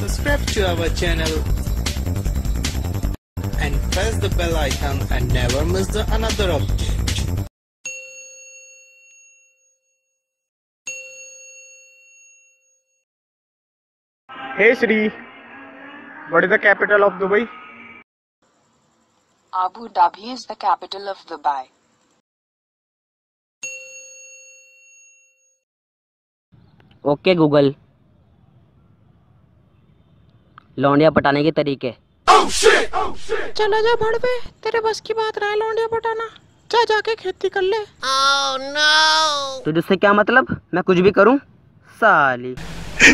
subscribe to our channel and press the bell icon and never miss the another update. Hey Siri, what is the capital of Dubai? Abu Dhabi is the capital of Dubai. Okay Google. लौंडिया पटाने के तरीके। चलो जा भड़ पे तेरे बस की बात रहा है लौंडिया पटाना। जा जाके खेती कर ले। Oh, no. तो जिससे क्या मतलब? मैं कुछ भी करूँ? साली।